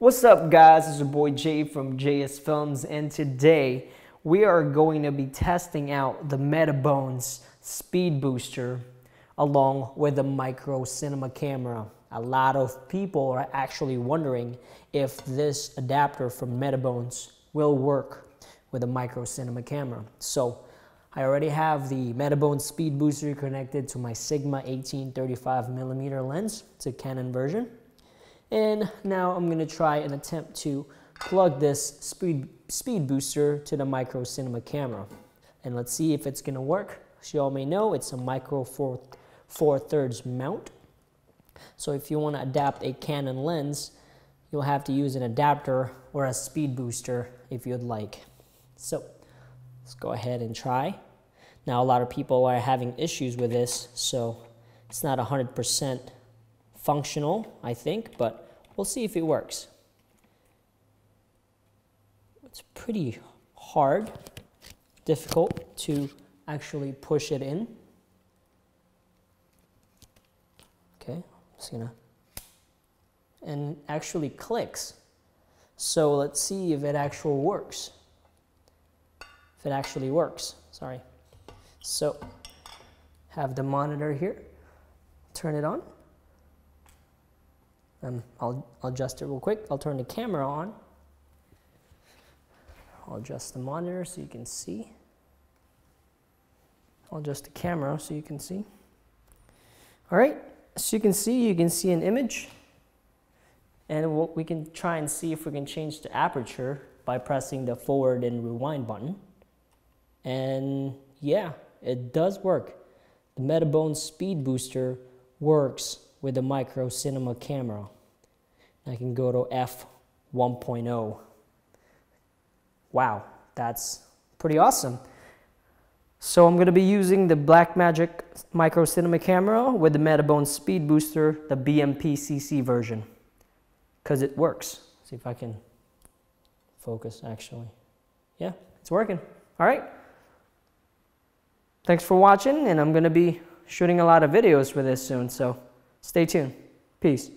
What's up guys, it's your boy Jay from JSFILMZ and today we are going to be testing out the Metabones Speed Booster along with the Micro Cinema camera. A lot of people are actually wondering if this adapter from Metabones will work with a Micro Cinema camera. So I already have the Metabone Speed Booster connected to my Sigma 1835mm lens. It's a Canon version. And now I'm going to try and attempt to plug this speed, speed booster to the micro cinema camera. And let's see if it's going to work. As you all may know, it's a micro four, four thirds mount. So if you want to adapt a Canon lens, you'll have to use an adapter or a speed booster if you'd like. So let's go ahead and try. Now a lot of people are having issues with this, so it's not 100% functional, I think, but we'll see if it works. It's pretty hard, difficult to actually push it in. Okay, just gonna, and actually clicks. So let's see if it actually works. If it actually works, sorry. So have the monitor here, turn it on. Um, I'll, I'll adjust it real quick. I'll turn the camera on. I'll adjust the monitor so you can see. I'll adjust the camera so you can see. All right, so you can see, you can see an image. And we'll, we can try and see if we can change the aperture by pressing the forward and rewind button. And yeah, it does work. The Metabone Speed Booster works with the micro cinema camera. I can go to f 1.0. Wow, that's pretty awesome. So I'm going to be using the Blackmagic micro cinema camera with the Metabone Speed Booster, the BMP-CC version, because it works. See if I can focus actually. Yeah, it's working. All right. Thanks for watching, and I'm going to be shooting a lot of videos for this soon, so Stay tuned. Peace.